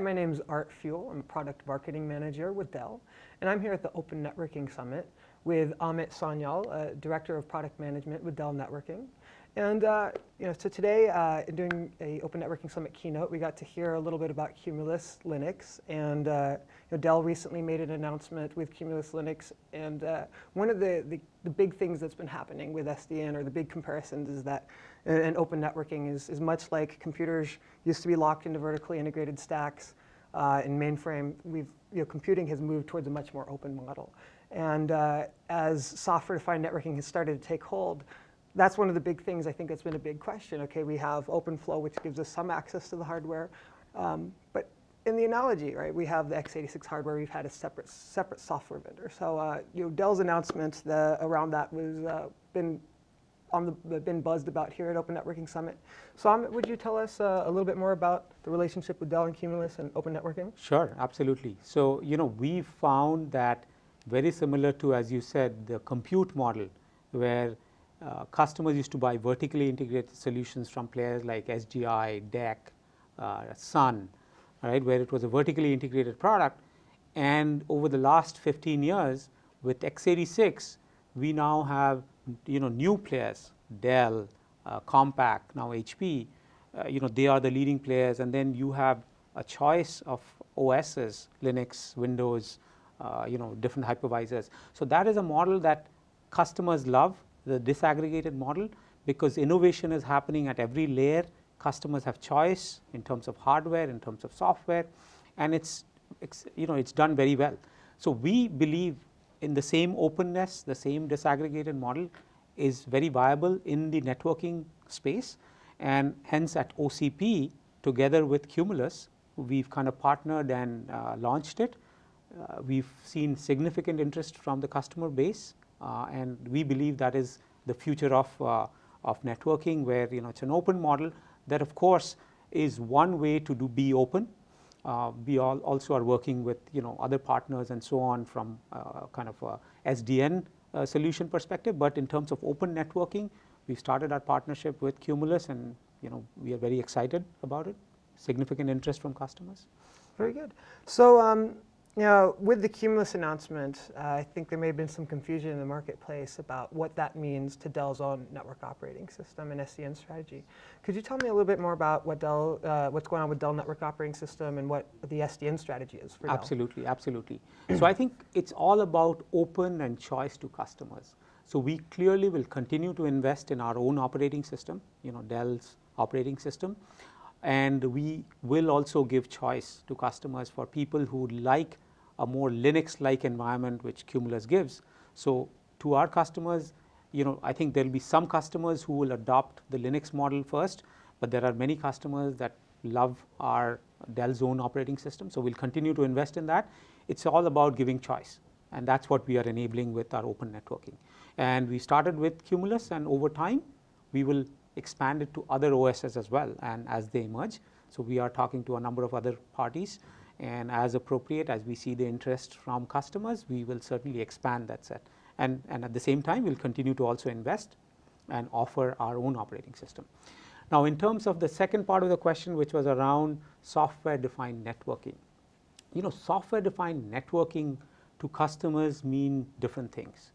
my name is Art Fewell. I'm a product marketing manager with Dell, and I'm here at the Open Networking Summit with Amit Sanyal, uh, Director of Product Management with Dell Networking. And uh, you know, so today, uh, doing a Open Networking Summit keynote, we got to hear a little bit about Cumulus Linux. And uh, you know, Dell recently made an announcement with Cumulus Linux. And uh, one of the, the, the, big things that's been happening with SDN, or the big comparisons, is that an open networking is, is much like computers used to be locked into vertically integrated stacks. Uh, in mainframe, we've, you know, computing has moved towards a much more open model. And uh, as software-defined networking has started to take hold, that's one of the big things I think that's been a big question. Okay, we have OpenFlow, which gives us some access to the hardware, um, but in the analogy, right, we have the x86 hardware. We've had a separate separate software vendor. So uh, you know, Dell's announcement the, around that was uh, been on the been buzzed about here at Open Networking Summit. So would you tell us uh, a little bit more about the relationship with Dell and Cumulus and open networking? Sure, absolutely. So you know, we found that very similar to, as you said, the compute model, where uh, customers used to buy vertically integrated solutions from players like SGI, DEC, uh, Sun, right, where it was a vertically integrated product. And over the last 15 years, with x86, we now have you know new players, Dell, uh, Compaq, now HP. Uh, you know they are the leading players, and then you have a choice of OSs, Linux, Windows, uh, you know different hypervisors. So that is a model that customers love the disaggregated model because innovation is happening at every layer. Customers have choice in terms of hardware, in terms of software, and it's, it's you know it's done very well. So we believe in the same openness, the same disaggregated model is very viable in the networking space, and hence at OCP together with Cumulus, we've kind of partnered and uh, launched it. Uh, we've seen significant interest from the customer base uh, and we believe that is the future of, uh, of networking where you know it's an open model that of course is one way to do be open. Uh, we all also are working with you know other partners and so on from kind of a SDN solution perspective, but in terms of open networking, we started our partnership with Cumulus and you know we are very excited about it. Significant interest from customers. Very good. So um, know, with the Cumulus announcement, uh, I think there may have been some confusion in the marketplace about what that means to Dell's own network operating system and SDN strategy. Could you tell me a little bit more about what Dell, uh, what's going on with Dell network operating system and what the SDN strategy is for absolutely, Dell? Absolutely, absolutely. so I think it's all about open and choice to customers. So we clearly will continue to invest in our own operating system, you know, Dell's operating system and we will also give choice to customers for people who like a more Linux-like environment which Cumulus gives. So to our customers, you know, I think there will be some customers who will adopt the Linux model first, but there are many customers that love our Dell's own operating system. So we'll continue to invest in that. It's all about giving choice, and that's what we are enabling with our open networking. And we started with Cumulus, and over time, we will expand it to other OSs as well and as they emerge. So we are talking to a number of other parties and as appropriate as we see the interest from customers, we will certainly expand that set. And, and at the same time, we'll continue to also invest and offer our own operating system. Now, in terms of the second part of the question, which was around software defined networking, you know, software defined networking to customers mean different things.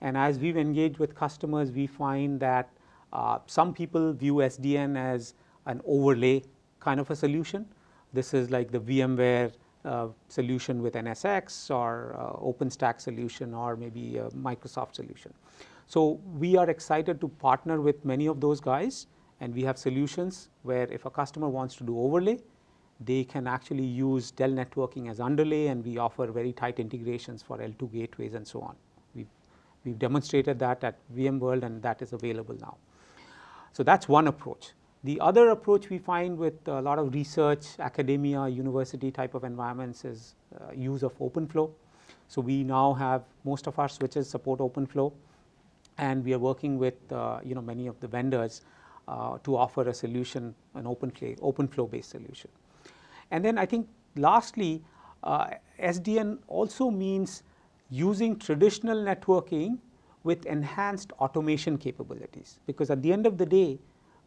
And as we've engaged with customers, we find that uh, some people view SDN as an overlay kind of a solution. This is like the VMware uh, solution with NSX or uh, OpenStack solution or maybe a Microsoft solution. So we are excited to partner with many of those guys and we have solutions where if a customer wants to do overlay, they can actually use Dell networking as underlay and we offer very tight integrations for L2 gateways and so on. We've, we've demonstrated that at VMworld and that is available now. So that's one approach. The other approach we find with a lot of research, academia, university type of environments is uh, use of OpenFlow. So we now have most of our switches support OpenFlow, and we are working with uh, you know many of the vendors uh, to offer a solution, an OpenFlow OpenFlow based solution. And then I think lastly, uh, SDN also means using traditional networking with enhanced automation capabilities because at the end of the day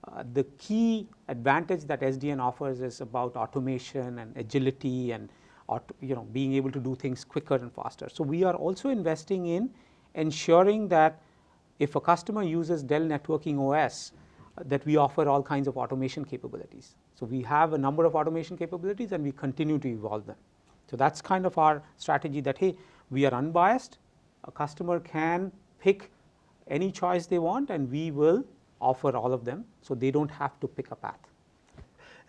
Uh, the key advantage that SDN offers is about automation and agility and you know, being able to do things quicker and faster. So we are also investing in ensuring that if a customer uses Dell Networking OS, uh, that we offer all kinds of automation capabilities. So we have a number of automation capabilities and we continue to evolve them. So that's kind of our strategy that hey, we are unbiased. A customer can pick any choice they want and we will offer all of them so they don't have to pick a path.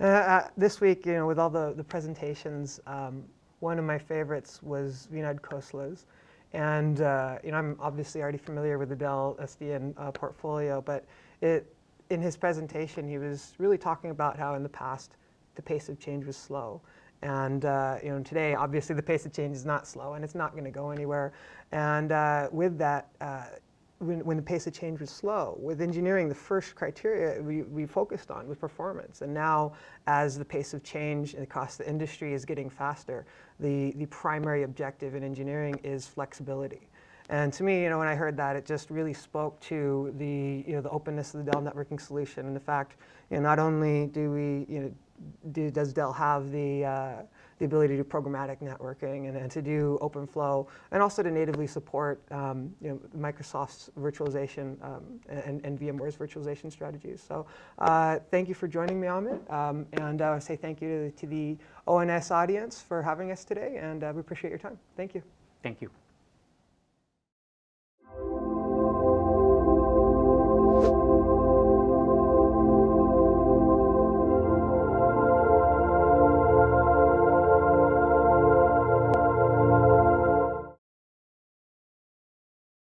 Uh, uh, this week, you know, with all the, the presentations, um, one of my favorites was Vinod Khosla's. And, uh, you know, I'm obviously already familiar with the Dell SDN uh, portfolio, but it, in his presentation, he was really talking about how in the past the pace of change was slow. And, uh, you know, today, obviously, the pace of change is not slow and it's not going to go anywhere. And uh, with that, uh, when, when the pace of change was slow. With engineering, the first criteria we, we focused on was performance. And now, as the pace of change across the industry is getting faster, the, the primary objective in engineering is flexibility. And to me, you know, when I heard that, it just really spoke to the, you know, the openness of the Dell networking solution and the fact, you know, not only do we, you know, do, does Dell have the, uh, the ability to do programmatic networking and, and to do OpenFlow, and also to natively support um, you know, Microsoft's virtualization um, and, and VMware's virtualization strategies. So uh, thank you for joining me, Amit, um, and uh, say thank you to, to, the ONS audience for having us today, and uh, we appreciate your time. Thank you. Thank you.